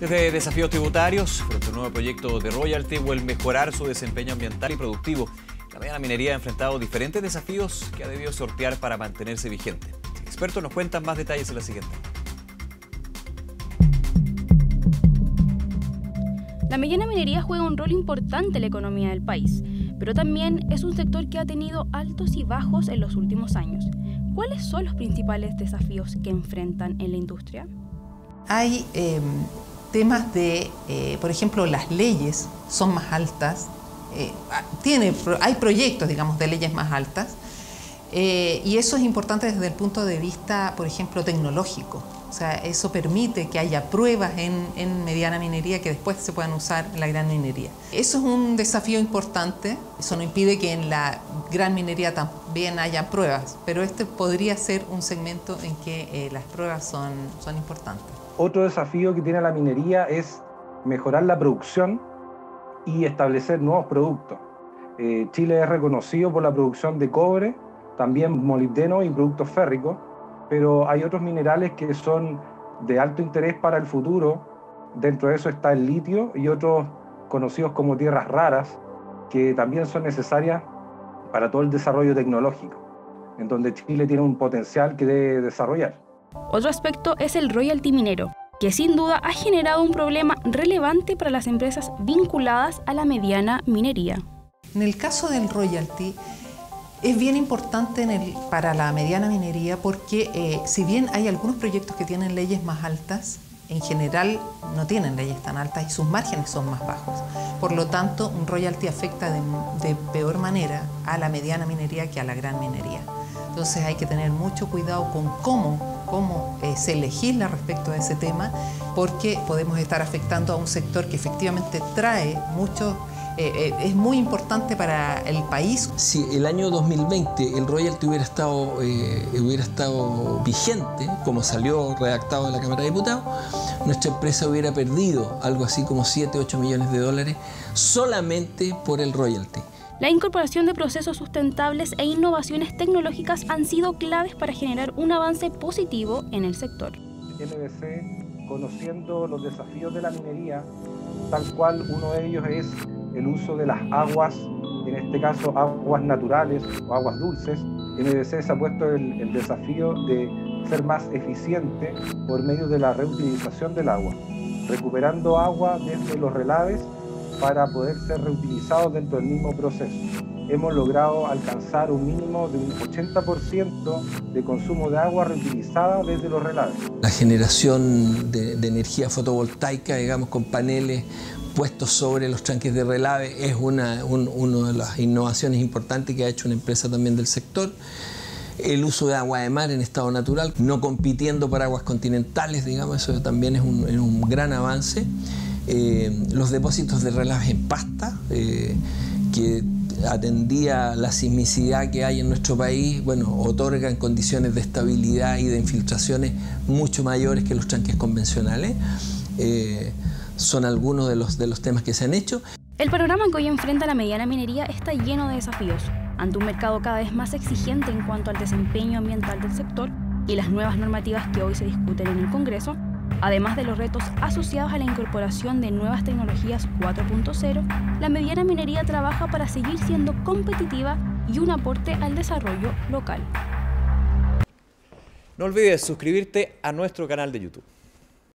Desde desafíos tributarios, frente a un nuevo proyecto de royalty o el mejorar su desempeño ambiental y productivo, la minería ha enfrentado diferentes desafíos que ha debido sortear para mantenerse vigente. Expertos nos cuentan más detalles en la siguiente. La mediana minería juega un rol importante en la economía del país, pero también es un sector que ha tenido altos y bajos en los últimos años. ¿Cuáles son los principales desafíos que enfrentan en la industria? Hay em, temas de, eh, por ejemplo, las leyes son más altas, eh, tiene, hay proyectos, digamos, de leyes más altas, eh, y eso es importante desde el punto de vista, por ejemplo, tecnológico. O sea, eso permite que haya pruebas en, mediana minería que después se puedan usar en la gran minería. Eso es un desafío importante. Eso no impide que en la gran minería también haya pruebas, pero este podría ser un segmento en que las pruebas son, son importantes. Otro desafío que tiene la minería es mejorar la producción y establecer nuevos productos. Eh, Chile es reconocido por la producción de cobre, también molibdeno y productos férricos, pero hay otros minerales que son de alto interés para el futuro. Dentro de eso está el litio y otros conocidos como tierras raras, que también son necesarias para todo el desarrollo tecnológico, en donde Chile tiene un potencial que debe desarrollar. Otro aspecto es el royalty minero, que sin duda ha generado un problema relevante para las empresas vinculadas a la mediana minería. En el caso del royalty, es bien importante para la mediana minería porque eh, si bien hay algunos proyectos que tienen leyes más altas, en general no tienen leyes tan altas y sus márgenes son más bajos. Por lo tanto, un royalty afecta de peor manera a la mediana minería que a la gran minería. Entonces hay que tener mucho cuidado con cómo, cómo eh, se legisla respecto a ese tema, porque podemos estar afectando a un sector que efectivamente trae mucho eh, eh, es muy importante para el país. Si el año 2020 el royalty hubiera estado, hubiera estado vigente, como salió redactado en la Cámara de Diputados, nuestra empresa hubiera perdido algo así como 7, 8 millones de dólares solamente por el royalty. La incorporación de procesos sustentables e innovaciones tecnológicas han sido claves para generar un avance positivo en el sector. MBC, conociendo los desafíos de la minería, tal cual uno de ellos es el uso de las aguas, en este caso aguas naturales o aguas dulces, MBC se ha puesto el, el desafío de ser más eficiente por medio de la reutilización del agua, recuperando agua desde los relaves para poder ser reutilizados dentro del mismo proceso. Hemos logrado alcanzar un mínimo de un 80% de consumo de agua reutilizada desde los relaves. La generación de, energía fotovoltaica, digamos, con paneles puestos sobre los tranques de relave es una, una de las innovaciones importantes que ha hecho una empresa también del sector el uso de agua de mar en estado natural, no compitiendo por aguas continentales, digamos, eso también es un, es un gran avance. Eh, los depósitos de relaves en pasta, eh, que atendía la sismicidad que hay en nuestro país, bueno, otorgan condiciones de estabilidad y de infiltraciones mucho mayores que los tranques convencionales. Eh, son algunos de los, de los temas que se han hecho. El panorama que hoy enfrenta la mediana minería está lleno de desafíos, ante un mercado cada vez más exigente en cuanto al desempeño ambiental del sector y las nuevas normativas que hoy se discuten en el Congreso, Además de los retos asociados a la incorporación de nuevas tecnologías 4.0, la mediana minería trabaja para seguir siendo competitiva y un aporte al desarrollo local. No olvides suscribirte a nuestro canal de YouTube.